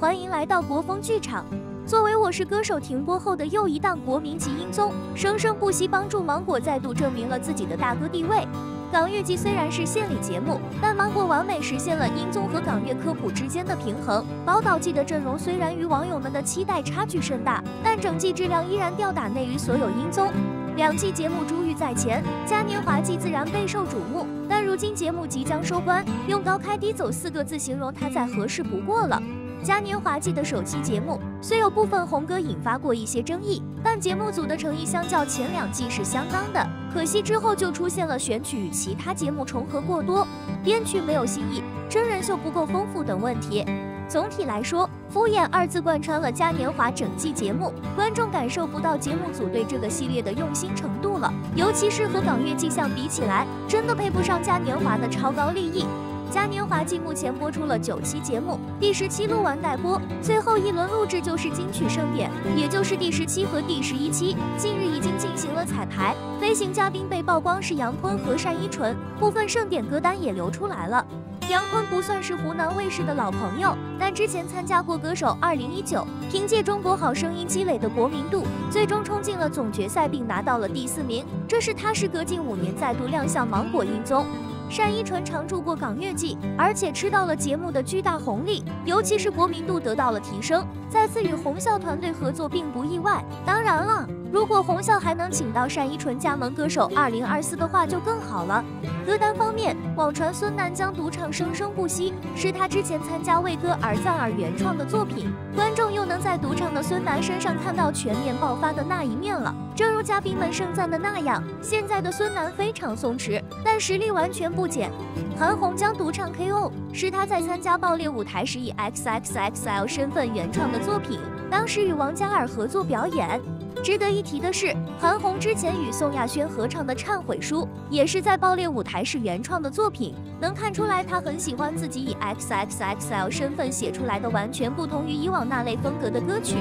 欢迎来到国风剧场。作为《我是歌手》停播后的又一档国民级音综，生生不息帮助芒果再度证明了自己的大哥地位。港乐季虽然是献礼节目，但芒果完美实现了音综和港乐科普之间的平衡。宝岛季的阵容虽然与网友们的期待差距甚大，但整季质量依然吊打内娱所有音综。两季节目珠玉在前，嘉年华季自然备受瞩目。但如今节目即将收官，用高开低走四个字形容它再合适不过了。嘉年华季的首期节目虽有部分红歌引发过一些争议，但节目组的诚意相较前两季是相当的。可惜之后就出现了选曲与其他节目重合过多，编曲没有新意，真人秀不够丰富等问题。总体来说，敷衍二字贯穿了嘉年华整季节目，观众感受不到节目组对这个系列的用心程度了。尤其是和港乐季相比起来，真的配不上嘉年华的超高利益。嘉年华季目前播出了九期节目，第十期录完待播，最后一轮录制就是金曲盛典，也就是第十期和第十一期。近日已经进行了彩排，飞行嘉宾被曝光是杨坤和单依纯，部分盛典歌单也流出来了。杨坤不算是湖南卫视的老朋友，但之前参加过《歌手2019》，凭借《中国好声音》积累的国民度，最终冲进了总决赛并拿到了第四名。这是他时隔近五年再度亮相芒果音综。单依纯常驻过港乐季，而且吃到了节目的巨大红利，尤其是国民度得到了提升，再次与红校团队合作并不意外。当然了。如果红校还能请到单依纯加盟歌手二零二四的话，就更好了。歌单方面，网传孙楠将独唱《生生不息》，是他之前参加为歌而赞而原创的作品，观众又能在独唱的孙楠身上看到全面爆发的那一面了。正如嘉宾们盛赞的那样，现在的孙楠非常松弛，但实力完全不减。韩红将独唱《KO》，是他在参加爆裂舞台时以 XXXL 身份原创的作品，当时与王嘉尔合作表演。值得一提的是，韩红之前与宋亚轩合唱的《忏悔书》也是在爆裂舞台是原创的作品，能看出来她很喜欢自己以 XXXL 身份写出来的完全不同于以往那类风格的歌曲。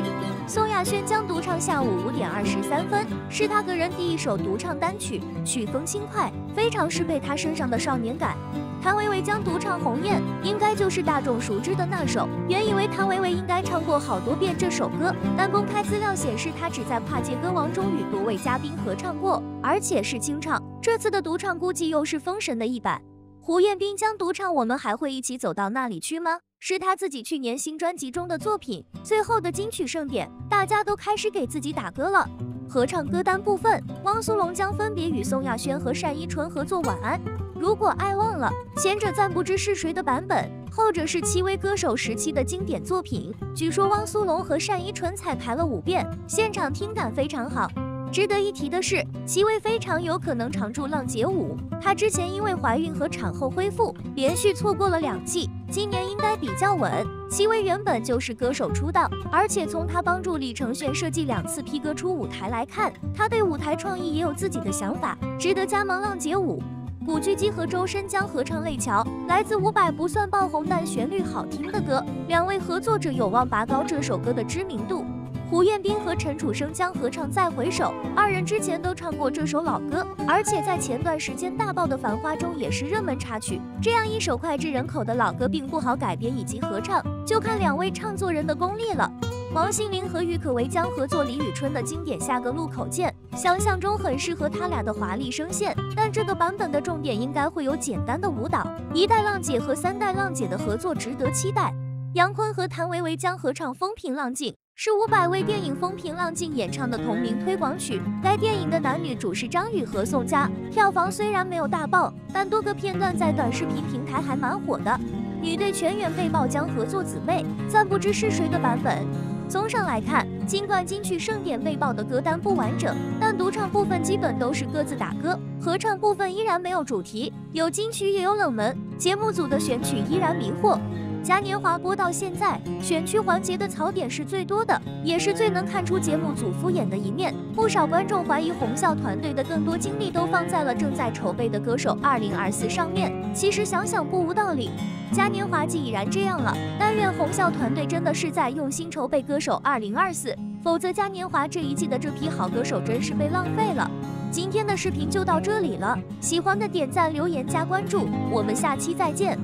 宋亚轩将独唱下午五点二十三分，是他个人第一首独唱单曲，曲风轻快，非常适配他身上的少年感。谭维维将独唱《鸿雁》，应该就是大众熟知的那首。原以为谭维维应该唱过好多遍这首歌，但公开资料显示，她只在《跨界歌王》中与多位嘉宾合唱过，而且是清唱。这次的独唱估计又是封神的一版。胡彦斌将独唱《我们还会一起走到那里去吗》，是他自己去年新专辑中的作品。最后的金曲盛典，大家都开始给自己打歌了。合唱歌单部分，汪苏泷将分别与宋亚轩和单依纯合作《晚安》。如果爱忘了，前者暂不知是谁的版本，后者是戚薇歌手时期的经典作品。据说汪苏泷和单依纯彩排了五遍，现场听感非常好。值得一提的是，戚薇非常有可能常驻浪姐舞。她之前因为怀孕和产后恢复，连续错过了两季，今年应该比较稳。戚薇原本就是歌手出道，而且从她帮助李承铉设计两次 P 歌出舞台来看，她对舞台创意也有自己的想法，值得加盟浪姐舞。古巨基和周深将合唱《泪桥》，来自伍佰不算爆红但旋律好听的歌，两位合作者有望拔高这首歌的知名度。胡彦斌和陈楚生将合唱《再回首》，二人之前都唱过这首老歌，而且在前段时间大爆的《繁花》中也是热门插曲。这样一首脍炙人口的老歌，并不好改编以及合唱，就看两位唱作人的功力了。王心凌和郁可唯将合作李宇春的经典《下个路口见》，想象中很适合他俩的华丽声线，但这个版本的重点应该会有简单的舞蹈。一代浪姐和三代浪姐的合作值得期待。杨坤和谭维维将合唱《风平浪静》，是伍佰为电影《风平浪静》演唱的同名推广曲。该电影的男女主是张宇和宋佳，票房虽然没有大爆，但多个片段在短视频平台还蛮火的。女队全员被曝将合作姊妹，暂不知是谁的版本。综上来看，尽管金曲盛典被曝的歌单不完整，但独唱部分基本都是各自打歌，合唱部分依然没有主题，有金曲也有冷门，节目组的选曲依然迷惑。嘉年华播到现在，选曲环节的槽点是最多的，也是最能看出节目组敷衍的一面。不少观众怀疑红校团队的更多精力都放在了正在筹备的歌手二零二四上面。其实想想不无道理，嘉年华既已然这样了，但愿红校团队真的是在用心筹备歌手二零二四，否则嘉年华这一季的这批好歌手真是被浪费了。今天的视频就到这里了，喜欢的点赞、留言、加关注，我们下期再见。